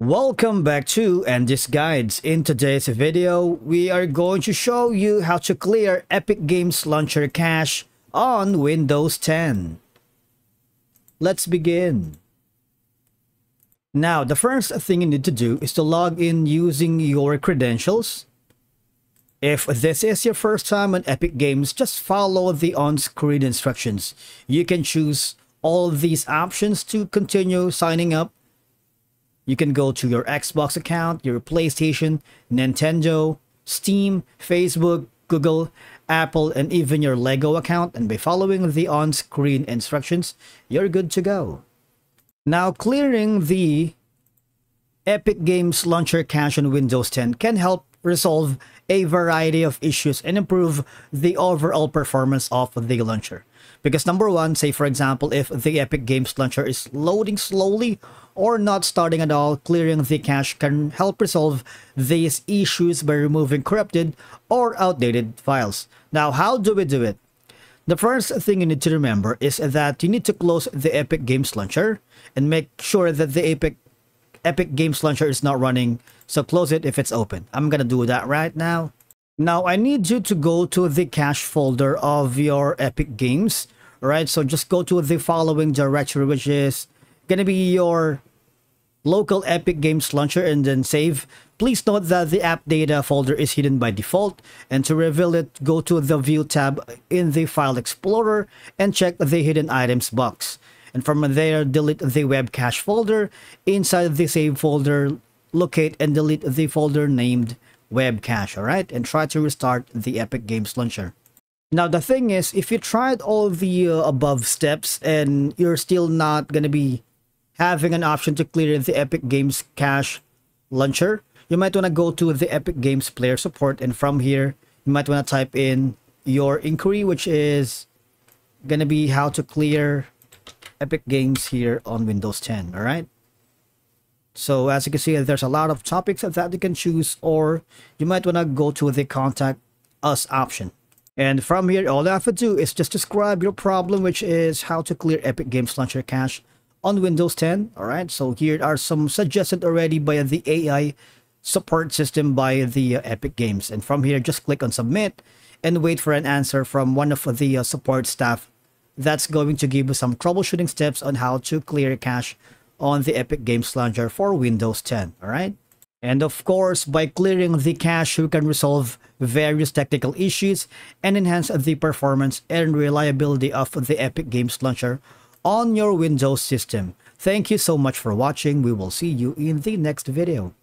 Welcome back to Andy's Guides. In today's video, we are going to show you how to clear Epic Games Launcher cache on Windows 10. Let's begin. Now, the first thing you need to do is to log in using your credentials. If this is your first time on Epic Games, just follow the on-screen instructions. You can choose all these options to continue signing up you can go to your Xbox account, your PlayStation, Nintendo, Steam, Facebook, Google, Apple, and even your Lego account. And by following the on-screen instructions, you're good to go. Now, clearing the Epic Games Launcher cache on Windows 10 can help resolve a variety of issues and improve the overall performance of the launcher. Because number one, say for example, if the Epic Games Launcher is loading slowly or not starting at all, clearing the cache can help resolve these issues by removing corrupted or outdated files. Now, how do we do it? The first thing you need to remember is that you need to close the Epic Games Launcher and make sure that the Epic Epic Games Launcher is not running, so close it if it's open. I'm gonna do that right now. Now, I need you to go to the cache folder of your Epic Games, right? So just go to the following directory, which is gonna be your local Epic Games launcher and then save. Please note that the app data folder is hidden by default and to reveal it, go to the view tab in the file explorer and check the hidden items box. And from there, delete the web cache folder. Inside the save folder, locate and delete the folder named web cache, alright? And try to restart the Epic Games launcher. Now, the thing is, if you tried all the uh, above steps and you're still not going to be having an option to clear the Epic Games cache launcher, you might want to go to the Epic Games player support and from here, you might want to type in your inquiry, which is going to be how to clear Epic Games here on Windows 10, all right? So as you can see, there's a lot of topics that you can choose or you might want to go to the contact us option. And from here, all you have to do is just describe your problem, which is how to clear Epic Games Launcher cache on Windows 10. All right, so here are some suggested already by the AI support system by the uh, Epic Games. And from here, just click on submit and wait for an answer from one of the uh, support staff. That's going to give you some troubleshooting steps on how to clear cache on the Epic Games Launcher for Windows 10. All right. And of course, by clearing the cache, you can resolve various technical issues and enhance the performance and reliability of the Epic Games Launcher on your Windows system. Thank you so much for watching. We will see you in the next video.